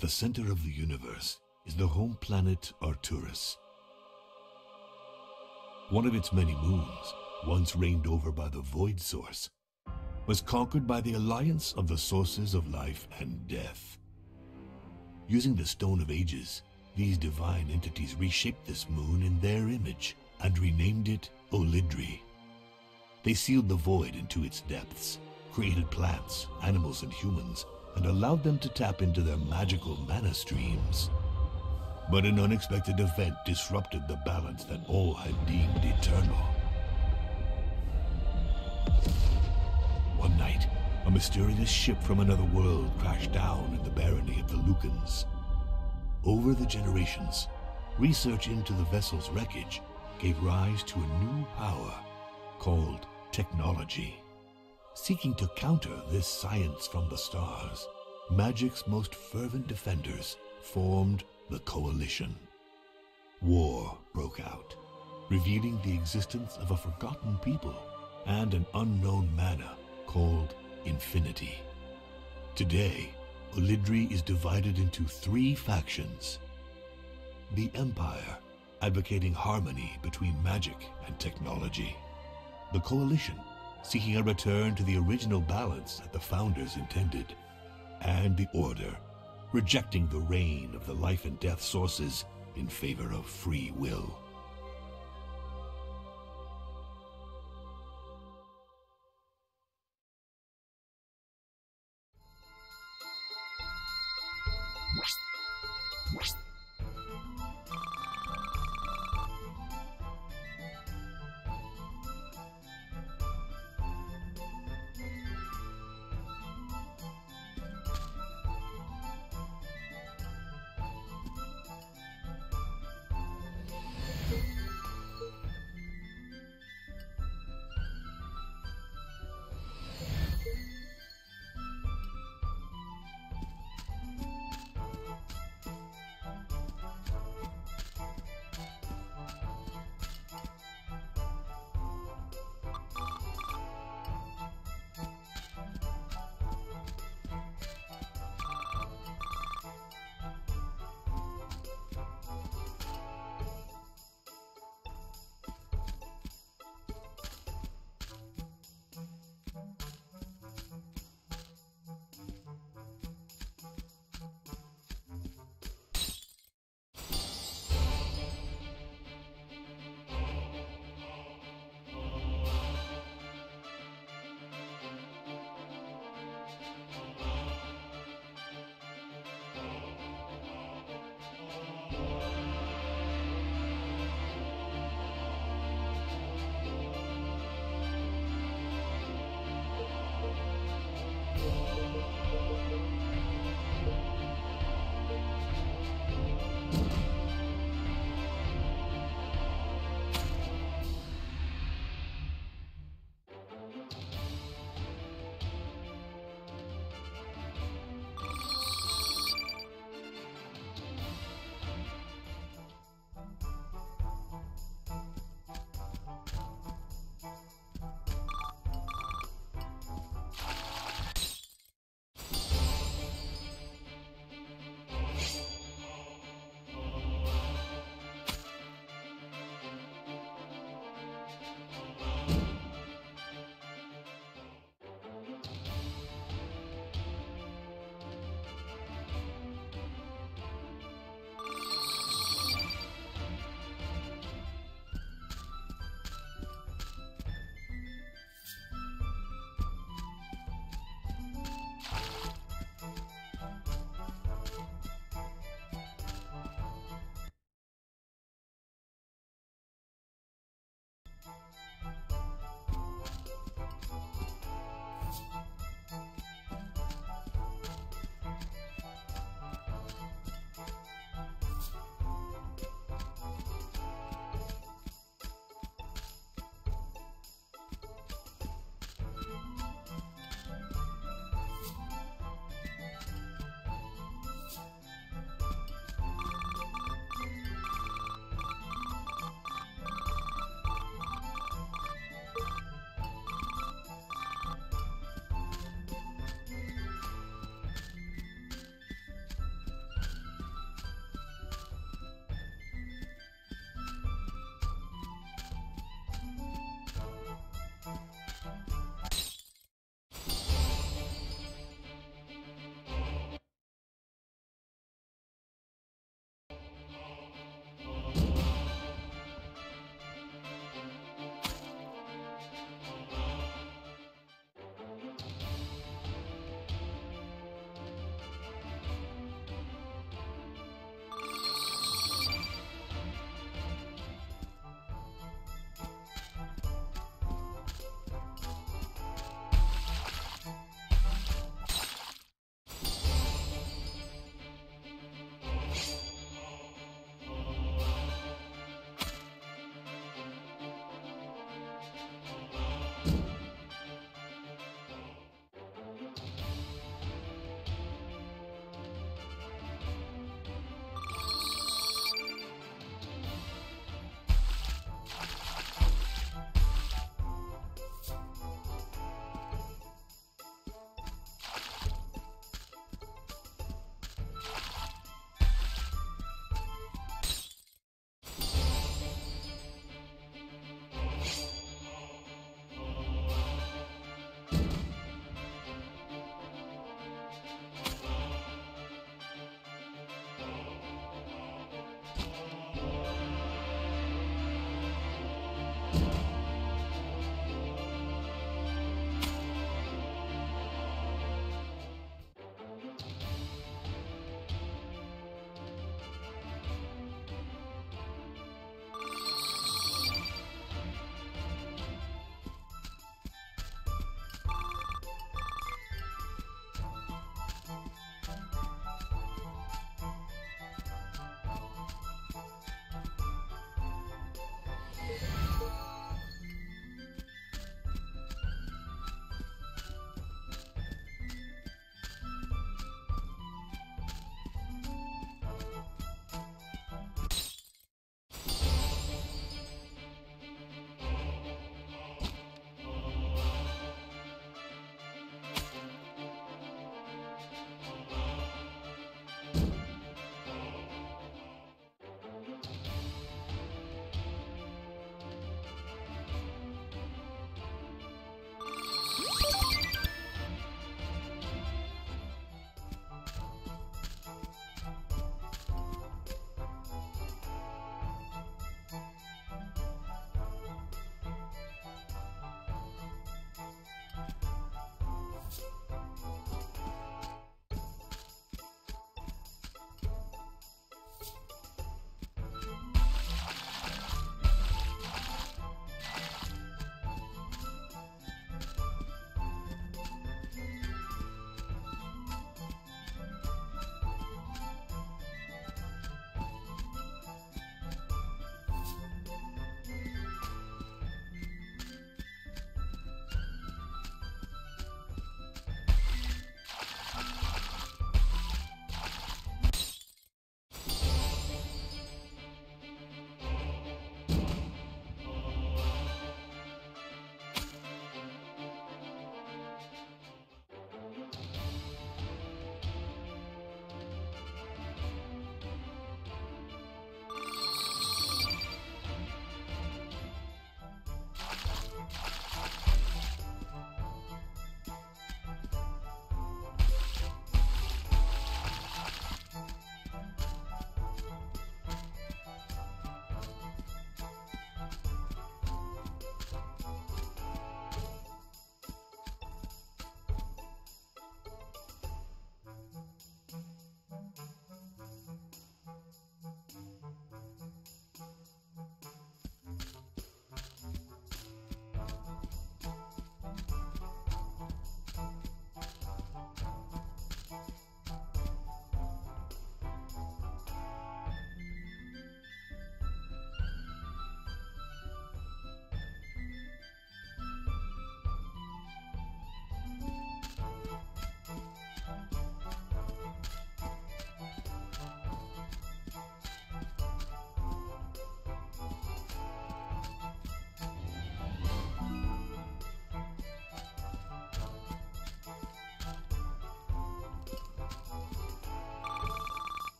At the center of the universe is the home planet Arcturus. One of its many moons, once reigned over by the Void Source, was conquered by the alliance of the sources of life and death. Using the Stone of Ages, these divine entities reshaped this moon in their image and renamed it Olydri. They sealed the void into its depths, created plants, animals, and humans, and allowed them to tap into their magical mana streams. But an unexpected event disrupted the balance that all had deemed eternal. One night, a mysterious ship from another world crashed down in the barony of the Lucans. Over the generations, research into the vessel's wreckage gave rise to a new power called technology. Seeking to counter this science from the stars, magic's most fervent defenders formed the Coalition. War broke out, revealing the existence of a forgotten people and an unknown mana called Infinity. Today, Olydri is divided into three factions. The Empire, advocating harmony between magic and technology. The Coalition, seeking a return to the original balance that the founders intended. And the Order, rejecting the reign of the life and death sources in favor of free will.